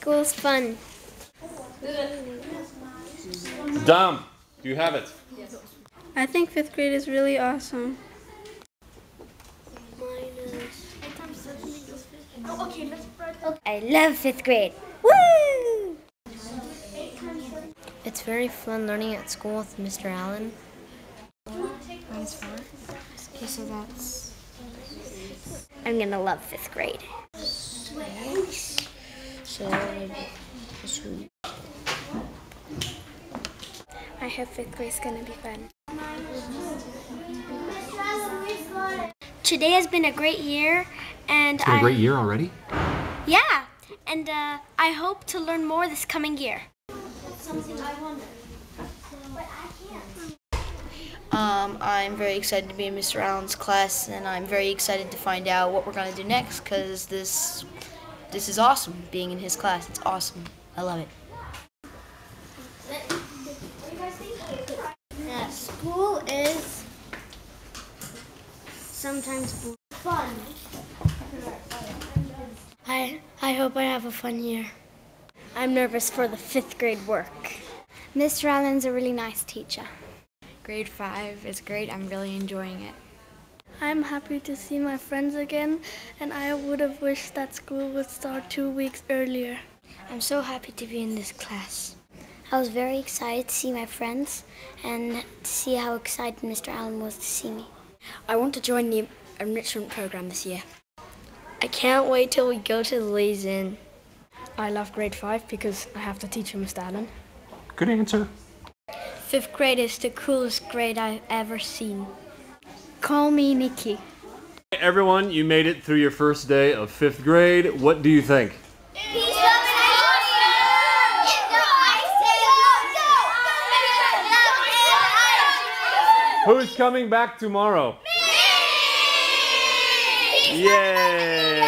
School's fun. Dom, do you have it? I think fifth grade is really awesome. I love fifth grade. Woo! It's very fun learning at school with Mr. Allen. Okay, so that's I'm gonna love fifth grade. So. I hope fifth grade is gonna be fun. Today has been a great year, and It's been I, a great year already. yeah, and uh, I hope to learn more this coming year. Um, I'm very excited to be in Mr. Allen's class, and I'm very excited to find out what we're gonna do next. Cause this, this is awesome. Being in his class, it's awesome. I love it. Yeah, school is sometimes fun. I I hope I have a fun year. I'm nervous for the fifth grade work. Mr. Allen's a really nice teacher. Grade 5 is great. I'm really enjoying it. I'm happy to see my friends again, and I would have wished that school would start two weeks earlier. I'm so happy to be in this class. I was very excited to see my friends and to see how excited Mr. Allen was to see me. I want to join the enrichment program this year. I can't wait till we go to the Lays Inn. I love grade 5 because I have to teach Mr. Allen. Good answer. Fifth grade is the coolest grade I've ever seen. Call me Nikki. Hey Everyone, you made it through your first day of fifth grade. What do you think? Who's coming back tomorrow? Me! Yay!